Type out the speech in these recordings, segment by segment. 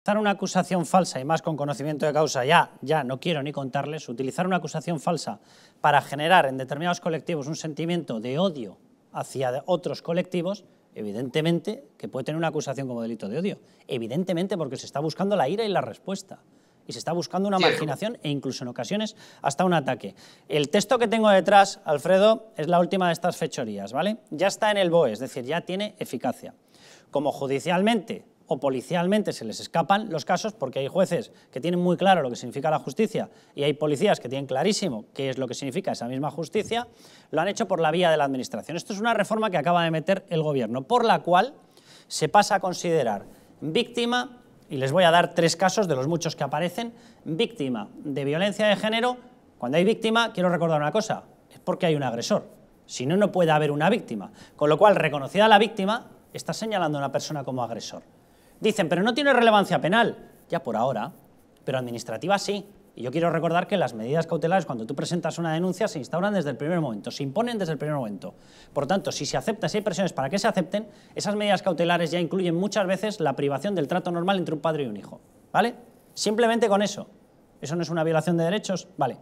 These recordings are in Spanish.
Utilizar una acusación falsa y más con conocimiento de causa, ya, ya no quiero ni contarles, utilizar una acusación falsa para generar en determinados colectivos un sentimiento de odio hacia otros colectivos, evidentemente que puede tener una acusación como delito de odio. Evidentemente porque se está buscando la ira y la respuesta. Y se está buscando una marginación e incluso en ocasiones hasta un ataque. El texto que tengo detrás, Alfredo, es la última de estas fechorías, ¿vale? Ya está en el BOE, es decir, ya tiene eficacia. Como judicialmente o policialmente se les escapan los casos porque hay jueces que tienen muy claro lo que significa la justicia y hay policías que tienen clarísimo qué es lo que significa esa misma justicia, lo han hecho por la vía de la administración. Esto es una reforma que acaba de meter el gobierno, por la cual se pasa a considerar víctima, y les voy a dar tres casos de los muchos que aparecen, víctima de violencia de género, cuando hay víctima, quiero recordar una cosa, es porque hay un agresor, si no, no puede haber una víctima, con lo cual, reconocida la víctima, está señalando a una persona como agresor. Dicen, pero no tiene relevancia penal. Ya por ahora, pero administrativa sí. Y yo quiero recordar que las medidas cautelares, cuando tú presentas una denuncia, se instauran desde el primer momento, se imponen desde el primer momento. Por tanto, si se acepta, si hay presiones para que se acepten, esas medidas cautelares ya incluyen muchas veces la privación del trato normal entre un padre y un hijo. ¿Vale? Simplemente con eso. ¿Eso no es una violación de derechos? Vale.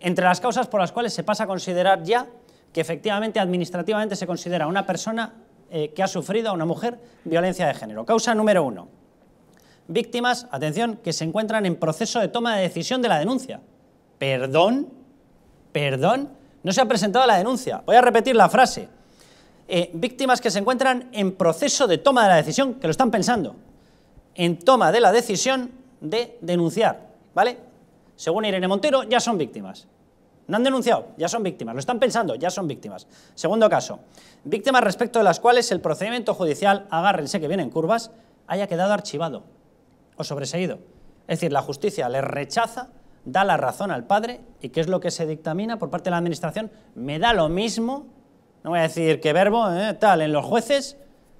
Entre las causas por las cuales se pasa a considerar ya que efectivamente administrativamente se considera una persona eh, que ha sufrido a una mujer violencia de género. Causa número uno. Víctimas, atención, que se encuentran en proceso de toma de decisión de la denuncia. Perdón, perdón, no se ha presentado la denuncia. Voy a repetir la frase. Eh, víctimas que se encuentran en proceso de toma de la decisión, que lo están pensando, en toma de la decisión de denunciar, ¿vale? Según Irene Montero, ya son víctimas. No han denunciado, ya son víctimas. Lo están pensando, ya son víctimas. Segundo caso, víctimas respecto de las cuales el procedimiento judicial, agárrense que vienen curvas, haya quedado archivado o sobreseído. Es decir, la justicia le rechaza, da la razón al padre y ¿qué es lo que se dictamina por parte de la administración? Me da lo mismo, no voy a decir qué verbo, eh, tal, en los jueces,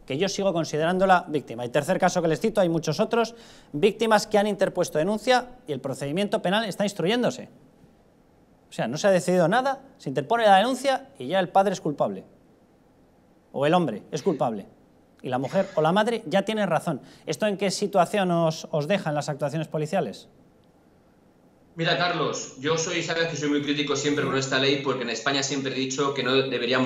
que yo sigo considerándola víctima. Y tercer caso que les cito, hay muchos otros, víctimas que han interpuesto denuncia y el procedimiento penal está instruyéndose. O sea, no se ha decidido nada, se interpone la denuncia y ya el padre es culpable. O el hombre es culpable. Y la mujer o la madre ya tiene razón. ¿Esto en qué situación os, os deja en las actuaciones policiales? Mira, Carlos, yo soy, sabes que soy muy crítico siempre con esta ley porque en España siempre he dicho que no deberíamos